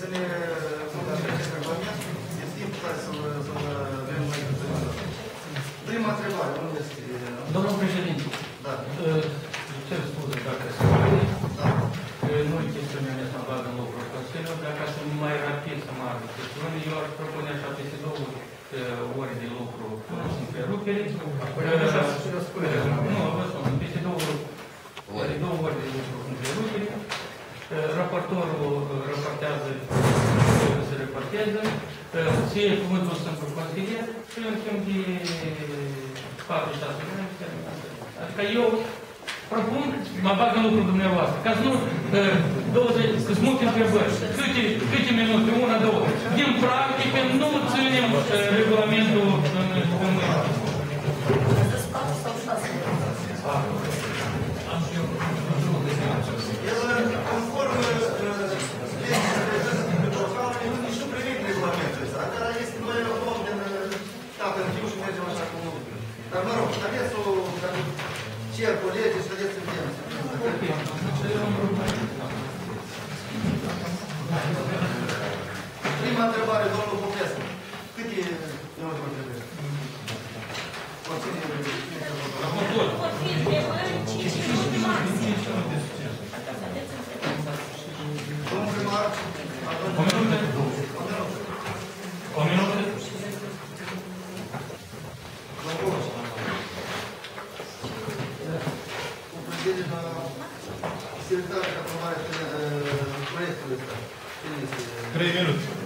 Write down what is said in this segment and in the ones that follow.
Să ne mutăm acest regulament, este timp care să-l să avem mai devreme. Prima întrebare, unde este? Domnul președinte, Da, uh, cer scuze dacă se poate. da. Uh, Nu e chestiunea mea să mă bag în lucrul Consiliului, dar ca să mai rapid să mă arăt chestiune, eu aș propune așa peste două uh, ore de lucru să întrerupere. Uh, Nu, Сверху мы просто посмотрели, Шеленкинги, Папы Штатов, Откаев, Пропун, Мабаган Укрудумная власть. Казну, должен, Смокин КБ, эти минуты, ему надо вот. Практики, ну, ценим регламенту Я конформы Doamna întrebare, domnul Popescu. Cât e minut vă trebuie? Pot fi întrebări 5 minute maxim. Domnul primar, o minute. O minute. Секретарь, как вы знаете, проект. Три минуты.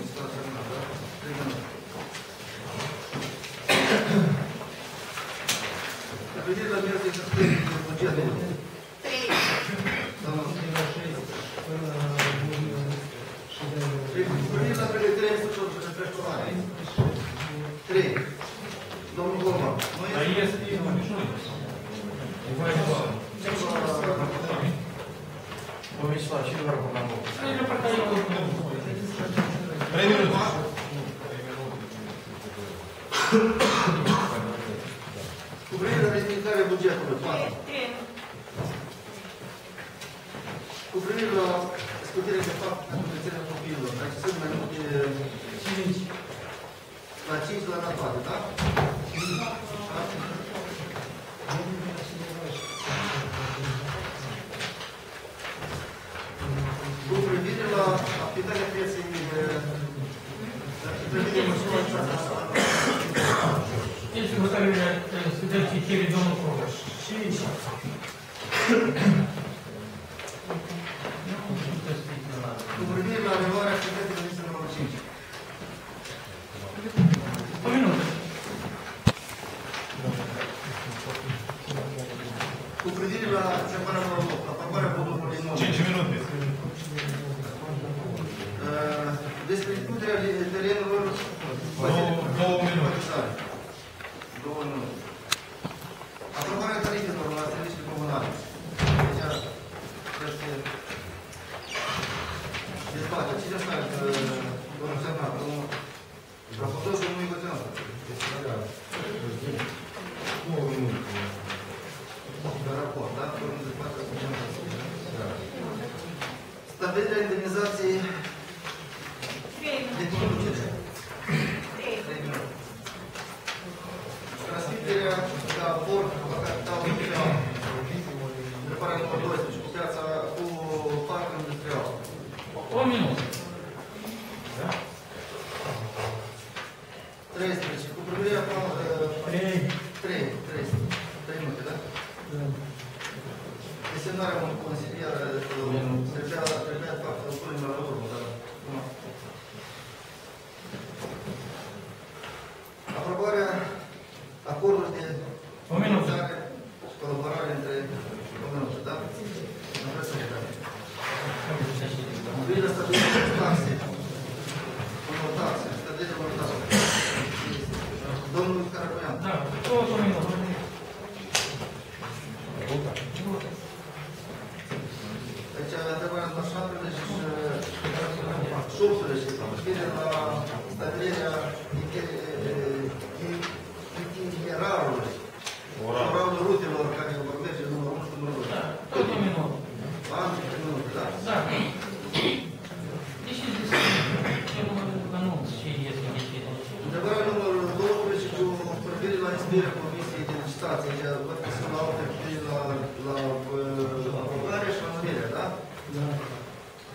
Coprire la responsabilità del budget come fa? Scutirea de fapt pentru rețerea copiilor, dacă sunt mai multe 5, la 5 la toate, da? Cu privire la aplicarea pieței de prevede măsura aceasta. Este hotărârea să dăm citire domnul Covaș. Cu privire la reluarea activității de listă numărul 5. O minute. Cu privire la separarea la loc, la aprobarea volumului nou. Cinci minute. Uh, Despre includerea li- terenurilor Două- două minute. Părizare. Două minute. Aprobarea tarifelor la servicii comunale. Deci, este dezbate. Cine stă, uh, domnul semnat, domnul raportorul domnul Icoțeanu? Două minute. De raport, da? Domnul dezbate. Stabilirea indemnizației de conducere. Trei minute. Transmiterea de aport la capitalul industrial. Întrebarea numărul 12 cu piața cu parcul industrial. O minute.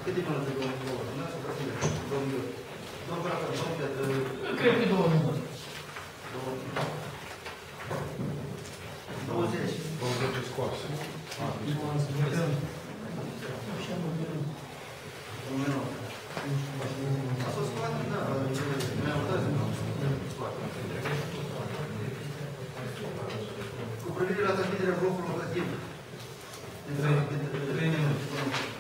Cât de mult trebuie să vă spuneți? Domnul Iuri. Domnul Bracă, domnul Iuri. Cred că două minute. Două minute. 20. 20 scoase. Ah, Cu privire la transmiterea blocului locativ. 3 minute.